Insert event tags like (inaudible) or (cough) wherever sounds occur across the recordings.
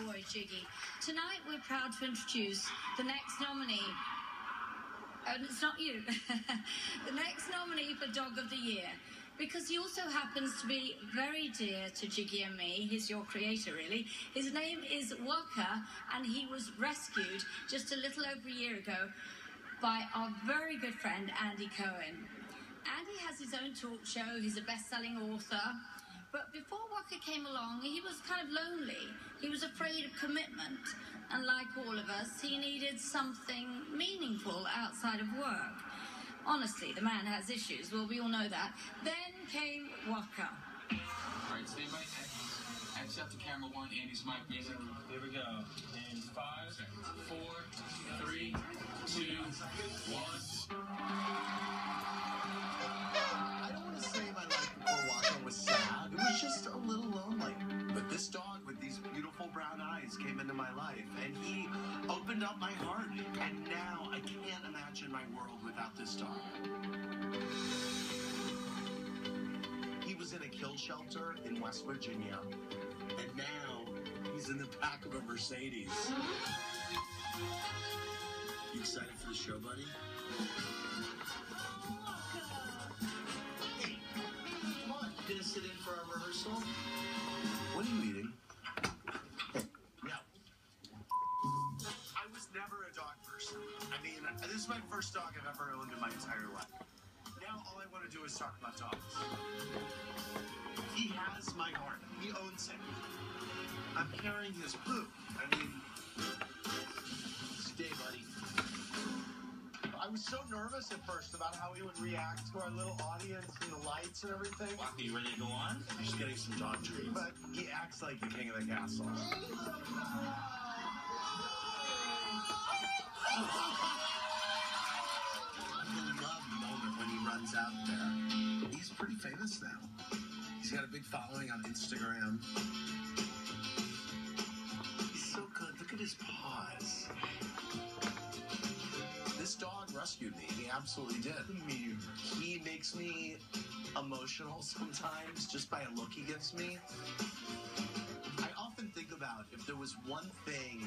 boy, Jiggy. Tonight, we're proud to introduce the next nominee. And it's not you. (laughs) the next nominee for Dog of the Year. Because he also happens to be very dear to Jiggy and me. He's your creator, really. His name is Wacha, and he was rescued just a little over a year ago by our very good friend Andy Cohen. Andy has his own talk show, he's a best selling author. But before Wacha came along, he was kind of lonely. He was afraid of commitment. And like all of us, he needed something meaningful outside of work. Honestly, the man has issues. Well, we all know that. Then came Waka. All right, stay by X up to camera one, Andy's mic music. Here we go. In five, four, three, eyes came into my life, and he opened up my heart. And now I can't imagine my world without this dog. He was in a kill shelter in West Virginia, and now he's in the back of a Mercedes. You excited for the show, buddy? You gonna sit in for our rehearsal? What are you eating? I mean, this is my first dog I've ever owned in my entire life. Now all I want to do is talk about dogs. He has my heart. He owns it. I'm carrying his poop. I mean, stay, buddy. I was so nervous at first about how he would react to our little audience and the lights and everything. Wacha, you ready to go on? Just getting some dog treats. But he acts like the king of the castle. When he runs out there. He's pretty famous now. He's got a big following on Instagram. He's so good. Look at his paws. This dog rescued me. He absolutely did. He makes me emotional sometimes just by a look he gives me. I often think about if there was one thing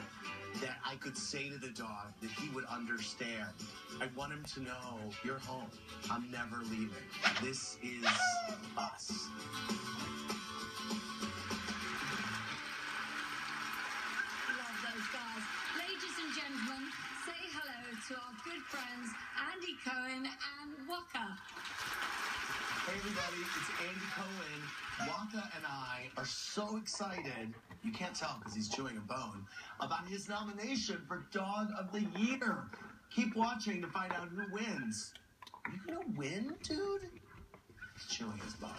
that I could say to the dog that he would understand. I want him to know you're home. I'm never leaving. This is us. Love those guys. Ladies and gentlemen, say hello to our good friends Andy Cohen and Wacha. Everybody, it's Andy Cohen. Wacha and I are so excited, you can't tell because he's chewing a bone, about his nomination for Dog of the Year. Keep watching to find out who wins. Are you gonna win, dude? He's chewing his bone.